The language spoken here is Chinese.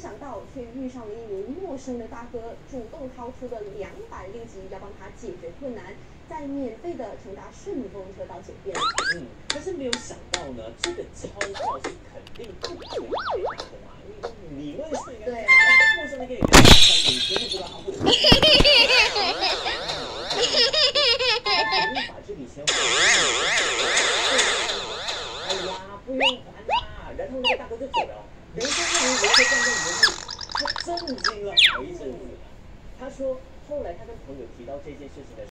想到却遇上了一名陌生的大哥，主动掏出了两百令吉要帮他解决困难，再免费的乘搭顺风车到酒店。嗯，可是没有想到呢，这个钞票是肯定不可以被拿的嘛，因为理论上应该对陌生的给你两百块，你绝对不知道他会有。肯定把这笔钱还哎呀，不用还啦！然后那个大哥就走了，人生震惊了好一阵子。他说，后来他跟朋友提到这件事情的。